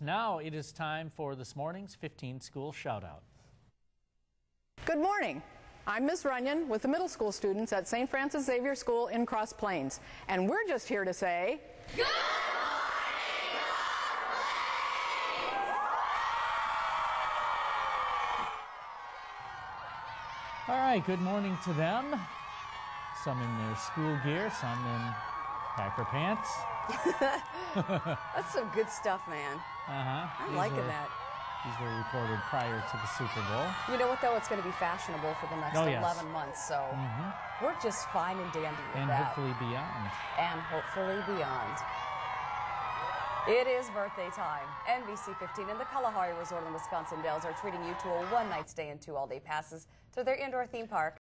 Now it is time for this morning's 15 school shout out. Good morning. I'm Ms. Runyon with the middle school students at St. Francis Xavier School in Cross Plains, and we're just here to say, Good morning! Cross Plains! All right, good morning to them. Some in their school gear, some in Packer pants. That's some good stuff, man. Uh-huh. I'm liking that. These were recorded prior to the Super Bowl. You know what, though? It's going to be fashionable for the next Oh, yes. 11 months, so we're just fine and dandy with And that. hopefully beyond. and hopefully beyond. It is birthday time. NBC 15 and the Kalahari Resort in Wisconsin Dells are treating you to a one night stay and two all day passes to their indoor theme park.